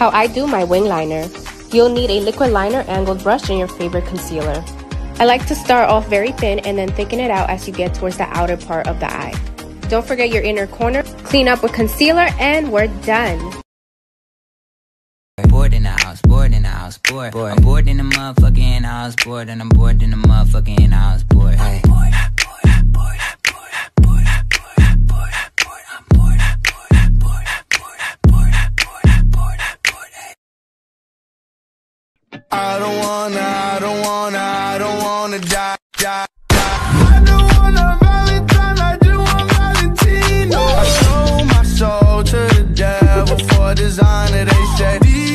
How I do my wing liner. You'll need a liquid liner, angled brush, and your favorite concealer. I like to start off very thin and then thicken it out as you get towards the outer part of the eye. Don't forget your inner corner. Clean up with concealer and we're done. Bored bored. I'm bored in the motherfucking house, bored, and I'm bored in the motherfucking house, bored. I don't wanna, I don't wanna, I don't wanna die, die, die. I don't wanna Valentine, I do want Valentino. I sold my soul to the devil for designer. They said.